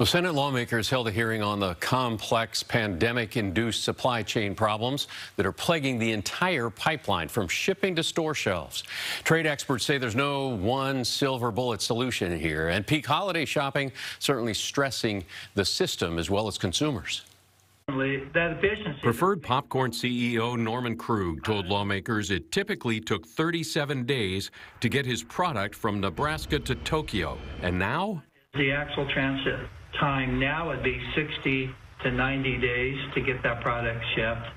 Well, Senate lawmakers held a hearing on the complex pandemic-induced supply chain problems that are plaguing the entire pipeline from shipping to store shelves. Trade experts say there's no one silver bullet solution here, and peak holiday shopping certainly stressing the system as well as consumers. Preferred Popcorn CEO Norman Krug told lawmakers it typically took 37 days to get his product from Nebraska to Tokyo. And now? The actual transit time now would be 60 to 90 days to get that product shipped.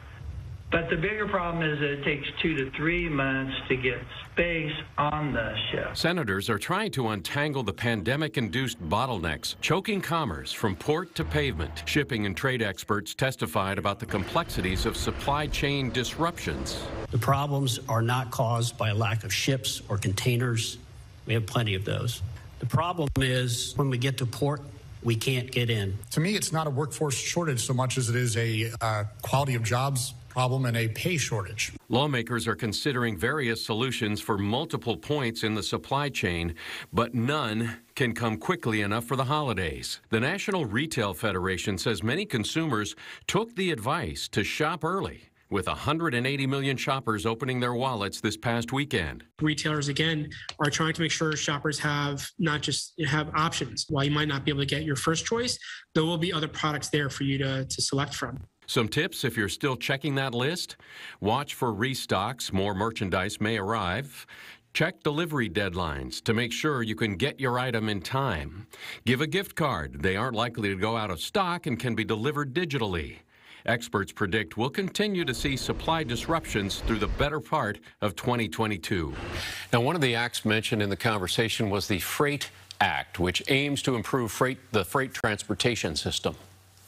But the bigger problem is that it takes two to three months to get space on the ship. Senators are trying to untangle the pandemic induced bottlenecks, choking commerce from port to pavement. Shipping and trade experts testified about the complexities of supply chain disruptions. The problems are not caused by a lack of ships or containers. We have plenty of those. The problem is when we get to port, we can't get in. To me, it's not a workforce shortage so much as it is a uh, quality of jobs problem and a pay shortage. Lawmakers are considering various solutions for multiple points in the supply chain, but none can come quickly enough for the holidays. The National Retail Federation says many consumers took the advice to shop early with 180 million shoppers opening their wallets this past weekend. Retailers, again, are trying to make sure shoppers have not just have options. While you might not be able to get your first choice, there will be other products there for you to, to select from. Some tips if you're still checking that list watch for restocks, more merchandise may arrive. Check delivery deadlines to make sure you can get your item in time. Give a gift card. They aren't likely to go out of stock and can be delivered digitally. Experts predict we'll continue to see supply disruptions through the better part of 2022. Now, one of the acts mentioned in the conversation was the Freight Act, which aims to improve freight, the freight transportation system.